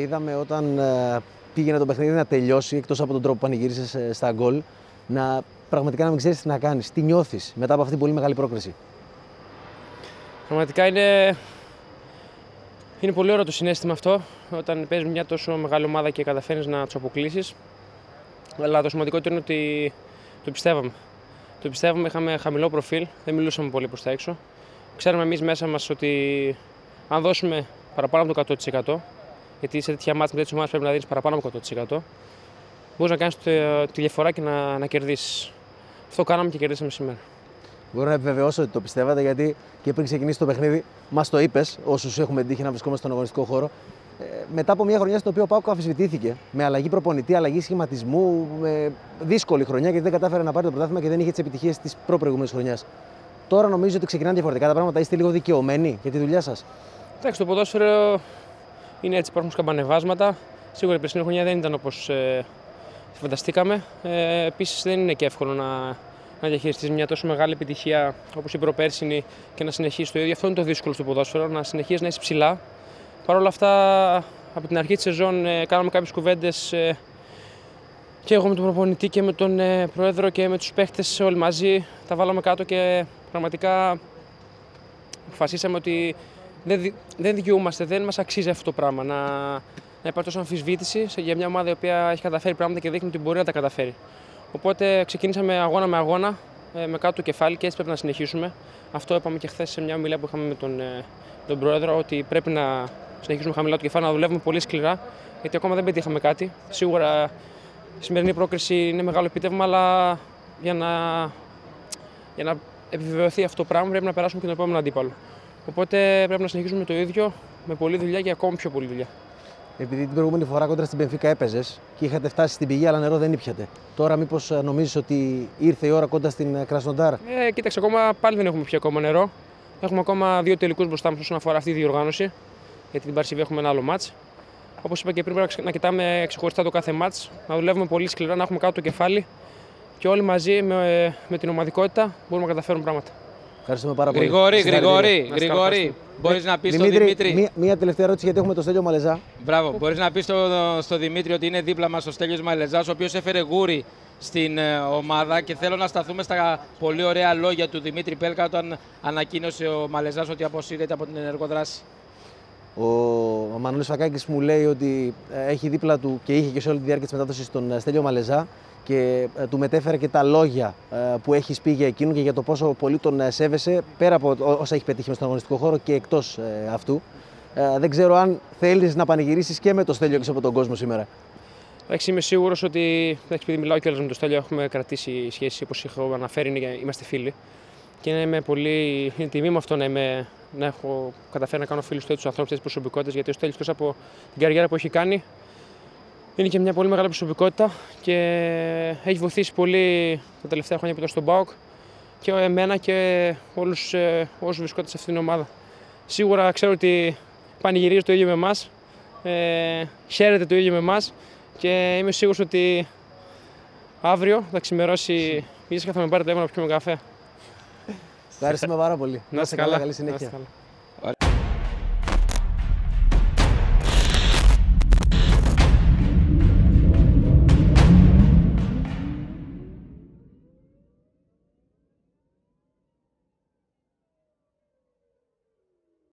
Είδαμε όταν ε, πήγαινε το παιχνίδι να τελειώσει, εκτός από τον τρόπο που πανηγύρισε στα γκολ, να πραγματικά να μην ξέρεις τι να κάνεις. Τι νιώθεις μετά από αυτή την πολύ μεγάλη πρόκριση. Πραγματικά είναι, είναι πολύ ωραίο το συνέστημα αυτό όταν παίζεις μια τόσο μεγάλη ομάδα και καταφέρνεις να του αποκλείσεις. Αλλά το σημαντικότερο είναι ότι το πιστεύαμε. Το πιστεύαμε, είχαμε χαμηλό προφίλ, δεν μιλούσαμε πολύ προς τα έξω. Ξέρουμε εμείς μέσα μας ότι αν δώσουμε παραπάνω από το 100%, γιατί σε τέτοια μάτια με τέτοιε ομάδες πρέπει να δίνεις παραπάνω από 100%, μπορείς να κάνεις τη διαφορά και να, να κερδίσεις. Αυτό κάναμε και κερδίσαμε σήμερα. Μπορώ να επιβεβαιώσω ότι το πιστεύατε γιατί και πριν ξεκινήσει το παιχνίδι, μας το είπες, όσους έχουμε τύχει να βρισκόμαστε στον αγωνιστικό χώρο. Ε, μετά από μια χρονιά στην οποία ο Πάουκ αμφισβητήθηκε με αλλαγή προπονητή, αλλαγή σχηματισμού, με δύσκολη χρονιά γιατί δεν κατάφερε να πάρει το πρωτάθλημα και δεν είχε τις επιτυχίες της προ-προηγούμενης χρονιάς. Τώρα νομίζω ότι ξεκινάνε διαφορετικά τα πράγματα. Είστε λίγο δικαιωμένοι για τη δουλειά σας; Εντάξει, το ποδόσφαιρο είναι έτσι, υπάρχουν σκαμπανεβάσματα. Σίγουρα η περσινή χρονιά δεν ήταν όπως ε, φανταστήκαμε. Ε, Επίσης δεν είναι και εύκολο να, να διαχειριστείς μια τόσο μεγάλη επιτυχία όπως η προπέρσινη και να συνεχίσεις το ίδιο. Αυτό είναι το δύσκολο στο ποδόσφαιρο, να συνεχίσει να είσαι ψηλά. Παρ' όλα αυτά, από την αρχή της σεζόν ε, κάναμε κάποιες κουβέντες ε, και εγώ με τον προπονητή και με τον ε, πρόεδρο και με τους παίχτες όλοι μαζί. Τα βάλαμε κάτω και πραγματικά αποφασίσαμε ότι δεν, δεν δικαιούμαστε, δεν μας αξίζει αυτό το πράγμα. Να, να υπάρχει τόσο αμφισβήτηση για μια ομάδα η οποία έχει καταφέρει πράγματα και δείχνει ότι μπορεί να τα καταφέρει. Οπότε ξεκινήσαμε αγώνα με αγώνα, ε, με κάτω το κεφάλι και έτσι πρέπει να συνεχίσουμε. Αυτό είπαμε και χθες σε μια ομιλία που είχαμε με τον, ε, τον Πρόεδρο, ότι πρέπει να συνεχίσουμε χαμηλά το κεφάλι, να δουλεύουμε πολύ σκληρά, γιατί ακόμα δεν πετύχαμε κάτι. Σίγουρα η σημερινή πρόκριση είναι μεγάλο επίτευγμα, αλλά για να, για να επιβεβαιωθεί αυτό το πράγμα πρέπει να περάσουμε και τον επόμενο αντίπαλο. Οπότε πρέπει να συνεχίσουμε το ίδιο με πολλή δουλειά και ακόμη πιο πολλή δουλειά. Επειδή την προηγούμενη φορά κόντρα στην Πενφύκα έπαιζες και είχατε φτάσει στην πηγή, αλλά νερό δεν ήπιατε. Τώρα, μήπως νομίζεις ότι ήρθε η ώρα κοντά στην Κρασνοντάρα. Ε, κοίταξε, ακόμα πάλι δεν έχουμε πια ακόμα νερό. Έχουμε ακόμα δύο τελικούς μπροστά μας όσον αφορά αυτή τη διοργάνωση. Γιατί την Παρσιβή έχουμε ένα άλλο μάτς. Όπως είπα και πριν, πρέπει να κοιτάμε ξεχωριστά το κάθε μάτς, να δουλεύουμε πολύ σκληρά, να έχουμε κάτω το κεφάλι και όλοι μαζί με, με την ομαδικότητα μπορούμε να καταφέρουμε πράγματα. Ευχαριστούμε πάρα πολύ. Γρηγόρη, Γρηγόρη, Γρηγόρη. Μπορείς να πεις στον Δημήτρη. Μία, μία τελευταία ερώτηση γιατί έχουμε το Στέλιο Μαλεζά. Μπράβο. Μπορείς να πεις στο, στο Δημήτρη ότι είναι δίπλα μας ο Στέλιος Μαλεζάς, ο οποίος έφερε γούρι στην ε, ομάδα και θέλω να σταθούμε στα πολύ ωραία λόγια του Δημήτρη Πέλκα όταν ανακοίνωσε ο Μαλεζάς ότι αποσύρεται από την ενεργοδράση. Ο, ο Μανώλης Φακάκης μου λέει ότι ε, έχει δίπλα του και είχε και σε όλη τη διάρκεια της μετάδοσης τον ε, Στέλιο Μαλεζά και ε, του μετέφερε και τα λόγια ε, που έχει πει για εκείνον και για το πόσο πολύ τον ε, σέβεσαι πέρα από όσα έχει πετύχει στον αγωνιστικό χώρο και εκτός αυτού. Δεν ξέρω αν θέλεις να πανηγυρίσεις και με το Στέλιο και από τον κόσμο σήμερα. Εντάξει, είμαι σίγουρος ότι επειδή μιλάω κιόλας με το Στέλιο, έχουμε κρατήσει σχέσεις όπως έχω αναφέρει, είμαστε φίλοι. Και είναι πολύ είναι τιμή μου αυτό να, είμαι, να έχω καταφέρει να κάνω φίλους τέτοιου ανθρώπου, τέτοιε προσωπικότητε, γιατί ο Στέλιος από την καριέρα που έχει κάνει είναι και μια πολύ μεγάλη προσωπικότητα και έχει βοηθήσει πολύ τα τελευταία χρόνια που ήταν στον ΠΑΟΚ και εμένα και όλους ε, όσους βρισκόνται σε αυτήν την ομάδα. Σίγουρα ξέρω ότι πανηγυρίζει το ίδιο με εμάς, ε, χαίρεται το ίδιο με εμάς και είμαι σίγουρος ότι αύριο θα ξημερώσει ίσως και θα με πάρει το αίμα να πιούμε καφέ. Ευχαριστούμε πάρα πολύ. Να είστε καλά. Καλή συνέχεια.